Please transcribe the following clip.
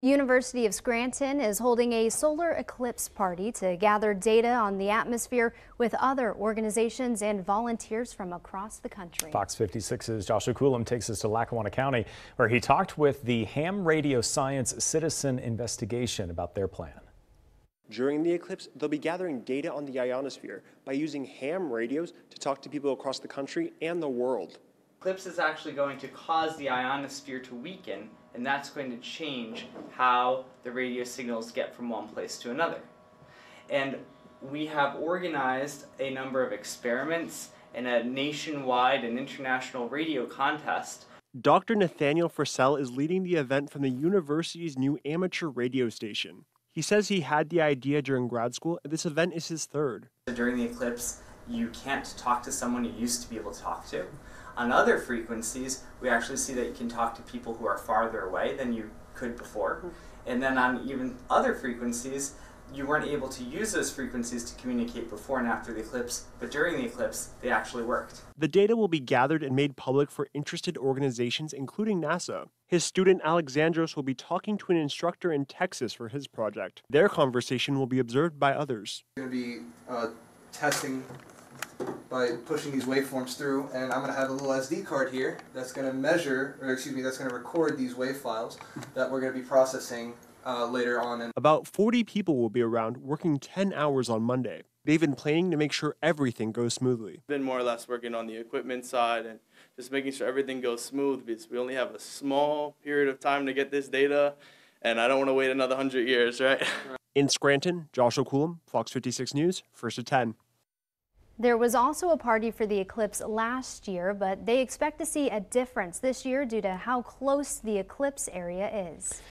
University of Scranton is holding a solar eclipse party to gather data on the atmosphere with other organizations and volunteers from across the country. Fox 56's Joshua Coolum takes us to Lackawanna County where he talked with the Ham Radio Science Citizen Investigation about their plan. During the eclipse, they'll be gathering data on the ionosphere by using ham radios to talk to people across the country and the world. Eclipse is actually going to cause the ionosphere to weaken, and that's going to change how the radio signals get from one place to another. And we have organized a number of experiments and a nationwide and international radio contest. Dr. Nathaniel Frissell is leading the event from the university's new amateur radio station. He says he had the idea during grad school, and this event is his third. During the eclipse, you can't talk to someone you used to be able to talk to. On other frequencies, we actually see that you can talk to people who are farther away than you could before. And then on even other frequencies, you weren't able to use those frequencies to communicate before and after the eclipse, but during the eclipse, they actually worked. The data will be gathered and made public for interested organizations, including NASA. His student Alexandros will be talking to an instructor in Texas for his project. Their conversation will be observed by others. We're Going to be uh, testing by pushing these waveforms through and I'm going to have a little SD card here that's going to measure, or excuse me, that's going to record these wave files that we're going to be processing uh, later on. And About 40 people will be around working 10 hours on Monday. They've been planning to make sure everything goes smoothly. Been more or less working on the equipment side and just making sure everything goes smooth because we only have a small period of time to get this data and I don't want to wait another 100 years, right? In Scranton, Joshua Coolum, Fox 56 News, first at 10. There was also a party for the eclipse last year, but they expect to see a difference this year due to how close the eclipse area is.